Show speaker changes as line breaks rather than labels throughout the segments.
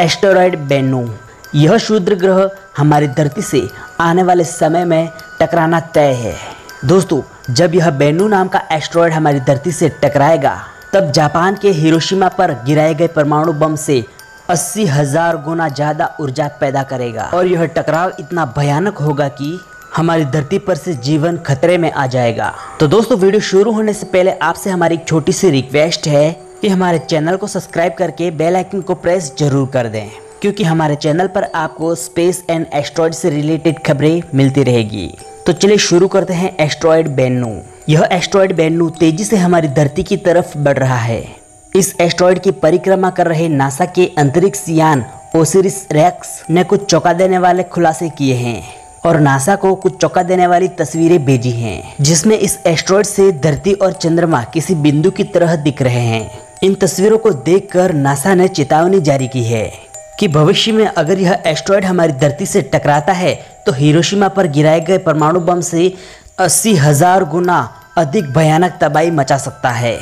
Asteroid Bennu. यह क्षुद्र ग्रह हमारी धरती से आने वाले समय में टकराना तय है। दोस्तों, जब यह बेनू नाम का एस्ट्रॉयड हमारी धरती से टकराएगा, तब जापान के हिरोशिमा पर गिराए गए परमाणु बम से अस्सी हज़ार गुना ज़्यादा ऊर्जा पैदा करेगा। और यह टकराव इतना भयानक होगा कि हमारी धरती पर से जीवन खतरे में आ जाएगा। तो दोस्तों, वीडियो शुरू होने से पहले आपसे हमारी एक छोटी सी रिक्वेस्ट है। कि हमारे चैनल को सब्सक्राइब करके बेल आइकन को प्रेस ज़रूर कर दें, क्योंकि हमारे चैनल पर आपको स्पेस एंड एस्ट्रॉयड से रिलेटेड खबरें मिलती रहेगी। तो चलिए शुरू करते हैं एस्ट्रॉयड बेन्नू। यह एस्ट्रॉयड बेन्नू तेज़ी से हमारी धरती की तरफ़ बढ़ रहा है। इस एस्ट्रॉयड की परिक्रमा कर रहे नासा के अंतरिक्ष यान ओसिरिस रेक्स ने कुछ चौंका देने वाले खुलासे किए हैं, और नासा को कुछ चौंका देने वाली तस्वीरें भेजी हैं, जिसमें इस एस्ट्रॉयड से धरती और चंद्रमा किसी बिंदु की तरह दिख रहे हैं। इन तस्वीरों को देखकर नासा ने चेतावनी जारी की है कि भविष्य में अगर यह एस्ट्रॉयड हमारी धरती से टकराता है तो हिरोशिमा पर गिराए गए परमाणु बम से अस्सी हज़ार गुना अधिक भयानक तबाही मचा सकता है।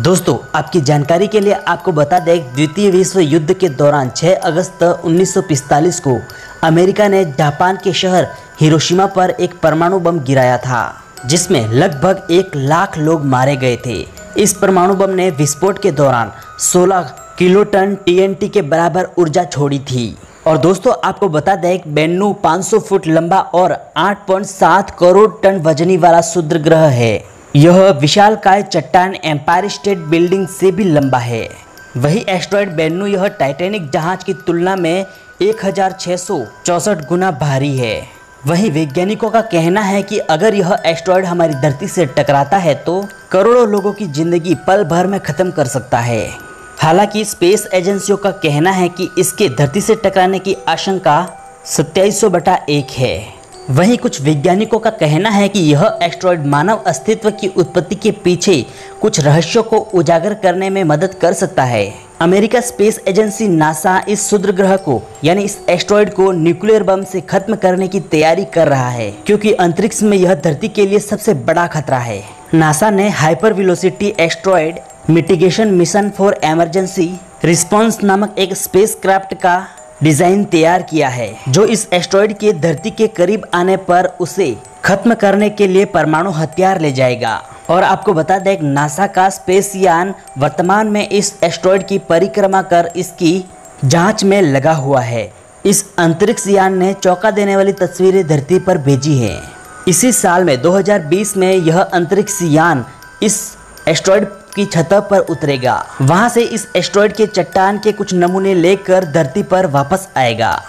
दोस्तों, आपकी जानकारी के लिए आपको बता दें, द्वितीय विश्व युद्ध के दौरान 6 अगस्त 1945 को अमेरिका ने जापान के शहर हिरोशिमा पर एक परमाणु बम गिराया था, जिसमें लगभग एक लाख लोग मारे गए थे। इस परमाणु बम ने विस्फोट के दौरान 16 किलोटन टीएनटी के बराबर ऊर्जा छोड़ी थी। और दोस्तों, आपको बता दें बेन्नू 500 फुट लंबा और 8.7 करोड़ टन वजनी वाला शुद्र ग्रह है। यह विशाल काय चट्टान एम्पायर स्टेट बिल्डिंग से भी लंबा है। वही एस्ट्रॉयड बेन्नू यह टाइटेनिक जहाज़ की तुलना में एक गुना भारी है। वहीं वैज्ञानिकों का कहना है कि अगर यह एस्ट्रॉयड हमारी धरती से टकराता है तो करोड़ों लोगों की ज़िंदगी पल भर में खत्म कर सकता है। हालाँकि स्पेस एजेंसियों का कहना है कि इसके धरती से टकराने की आशंका सत्ताईस बटा एक है। वहीं कुछ वैज्ञानिकों का कहना है कि यह एस्ट्रॉयड मानव अस्तित्व की उत्पत्ति के पीछे कुछ रहस्यों को उजागर करने में मदद कर सकता है। अमेरिका स्पेस एजेंसी नासा इस शुद्र ग्रह को, यानी इस एस्ट्रॉइड को न्यूक्लियर बम से खत्म करने की तैयारी कर रहा है, क्योंकि अंतरिक्ष में यह धरती के लिए सबसे बड़ा खतरा है। नासा ने hyper velocity asteroid mitigation mission for emergency response नामक एक स्पेस क्राफ्ट का डिज़ाइन तैयार किया है, जो इस एस्ट्रॉयड के धरती के करीब आने पर उसे खत्म करने के लिए परमाणु हथियार ले जाएगा। और आपको बता दें नासा का स्पेस यान वर्तमान में इस एस्ट्रॉयड की परिक्रमा कर इसकी जाँच में लगा हुआ है। इस अंतरिक्ष यान ने चौंका देने वाली तस्वीरें धरती पर भेजी हैं। इसी साल में 2020 में यह अंतरिक्ष यान इस एस्ट्रॉयड की छत पर उतरेगा। वहाँ से इस एस्ट्रॉयड के चट्टान के कुछ नमूने लेकर धरती पर वापस आएगा।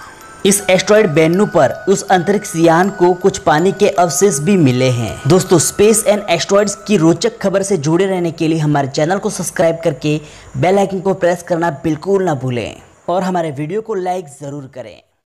इस एस्ट्रॉइड बेन्नू पर उस अंतरिक्ष यान को कुछ पानी के अवशेष भी मिले हैं। दोस्तों स्पेस एंड एस्ट्रॉयड्स की रोचक खबर से जुड़े रहने के लिए हमारे चैनल को सब्सक्राइब करके बेल आइकन को प्रेस करना बिल्कुल ना भूलें। और हमारे वीडियो को लाइक ज़रूर करें।